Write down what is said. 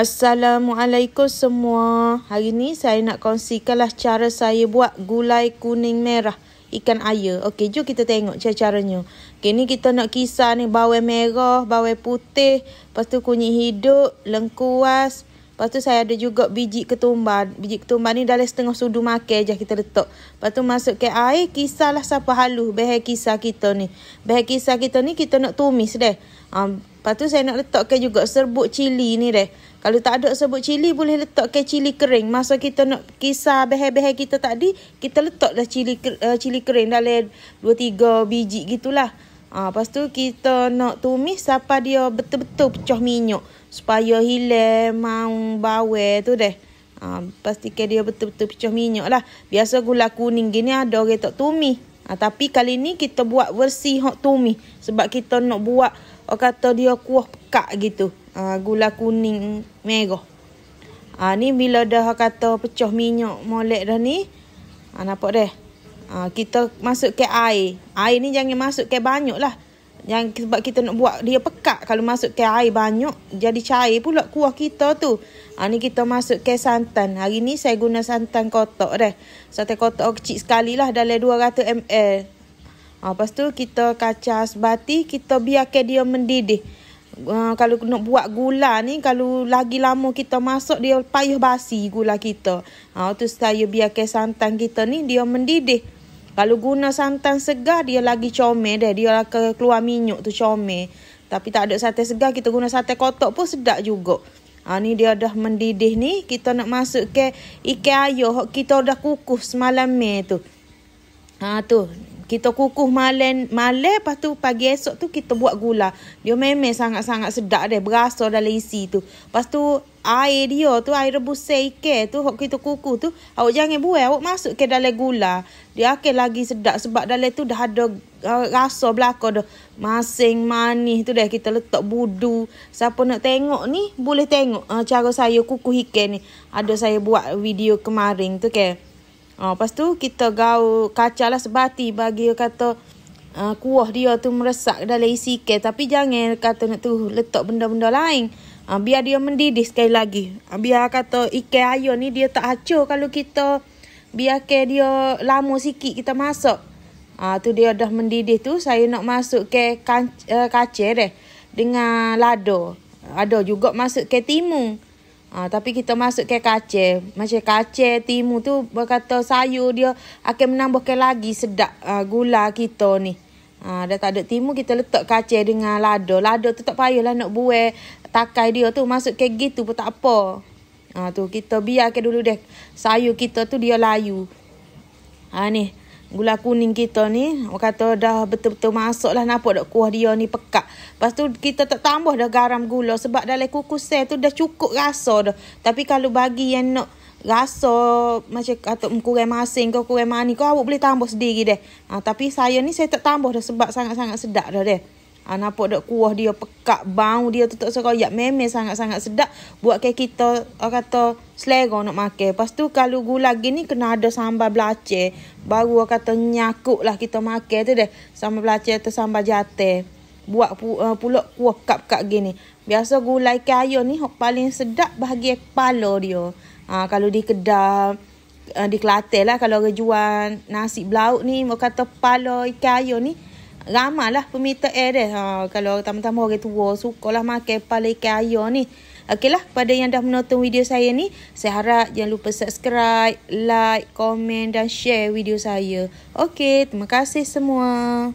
Assalamualaikum semua. Hari ni saya nak kongsikanlah cara saya buat gulai kuning merah ikan air. Okey, jom kita tengok cara-caranya. Okey, ni kita nak kisar ni bawang merah, bawang putih, lepas tu kunyit hidup, lengkuas, Lepas tu saya ada juga biji ketumbar. Biji ketumbar ni dalam setengah sudu makan je kita letak. Lepas tu masuk ke air, kisarlah siapa halus. Behar kisar kita ni. Behar kisar kita ni kita nak tumis deh. Um, lepas tu saya nak letak ke juga serbuk cili ni deh. Kalau tak ada serbuk cili, boleh letak ke cili kering. Masa kita nak kisar behar-behar kita tadi, kita letak dah cili, uh, cili kering dalam 2-3 biji gitulah. Uh, lepas tu kita nak tumis sampai dia betul-betul pecah minyak supaya hilang mau bawel tu deh. Ha, pastikan dia betul-betul pecah minyak lah. Biasa gula kuning gini ada orang tak tumis. Ha, tapi kali ni kita buat versi hot tumis. Sebab kita nak buat orang kata dia kuah pekat gitu. Ha, gula kuning merah. Ha, ni bila dah kata pecah minyak molek dah ni. Ha, nampak deh. Ha, kita masuk ke air. Air ni jangan masuk ke banyak lah. Yang sebab kita nak buat dia pekat kalau masuk ke air banyak jadi cair pula kuah kita tu. Ha, ni kita masuk ke santan. Hari ni saya guna santan kotak dah. Santan kotak kecil sekali lah dalam 200 ml. Ha, lepas tu kita kacau sebati kita biarkan dia mendidih. Uh, kalau nak buat gula ni kalau lagi lama kita masak dia payah basi gula kita. Ha tu saya biarkan santan kita ni dia mendidih. Kalau guna santan segar dia lagi comel deh. Dia akan keluar minyak tu comel. Tapi tak ada sate segar kita guna sate kotak pun sedap juga. Ha, ni dia dah mendidih ni. Kita nak masuk ke ikan ayah. Kita dah kukus semalam tu. Ha tu kita kukuh malam malam lepas tu pagi esok tu kita buat gula. Dia memang sangat-sangat sedap deh berasa dalam isi tu. Lepas tu air dia tu air rebus ikan tu hok kita kukuh tu awak jangan buai awak masuk ke dalam gula. Dia akan lagi sedap sebab dalam tu dah ada uh, rasa belaka dah. Masing manis tu dah kita letak budu. Siapa nak tengok ni boleh tengok uh, cara saya kukuh ikan ni. Ada saya buat video kemarin tu ke. Okay? Ha, lepas tu kita gau kaca lah sebati bagi kata uh, kuah dia tu meresak dalam isi ke. Tapi jangan kata nak tu letak benda-benda lain. Ha, biar dia mendidih sekali lagi. Ha, biar kata ikan ayam ni dia tak hancur kalau kita biar ke dia lama sikit kita masak. Ha, tu dia dah mendidih tu saya nak masuk ke kan, uh, kaca deh dengan lado. Ada juga masuk ke timun. Ha, tapi kita masuk ke kaca. Macam kaca timu tu berkata sayur dia akan menambahkan lagi sedap uh, gula kita ni. Ha, dah tak ada timu kita letak kaca dengan lado. Lado tu tak payahlah nak buat takai dia tu. Masuk ke gitu pun tak apa. Ha, tu kita biarkan dulu deh. Sayur kita tu dia layu. Ha, ni gula kuning kita ni orang kata dah betul-betul masuk lah nampak dak kuah dia ni pekat lepas tu kita tak tambah dah garam gula sebab dalam kukus tu dah cukup rasa dah. Tapi kalau bagi yang nak rasa macam kata kurang masing ke kurang manis kau awak boleh tambah sendiri deh. Ha, tapi saya ni saya tak tambah dah sebab sangat-sangat sedap dah deh Ha, nampak tak kuah dia pekat bau dia tu tak seroyak memang sangat-sangat sedap buat kayak kita orang kata selera nak makan. Lepas tu kalau gula gini kena ada sambal belacan. Baru orang kata nyakuk lah kita makan tu deh. Sambal belacan atau sambal jate. Buat pu, uh, pulak kuah pekat-pekat gini. Biasa gulai kayu ni paling sedap bahagian kepala dia. Ha, kalau di kedai uh, di Kelantan lah kalau orang jual nasi belauk ni mau kata kepala ikan ni ramai lah peminta air dia. Ha, kalau tamu-tamu orang tua sukalah makan kepala ikan ayam ni. Okeylah, pada yang dah menonton video saya ni, saya harap jangan lupa subscribe, like, komen dan share video saya. Okey, terima kasih semua.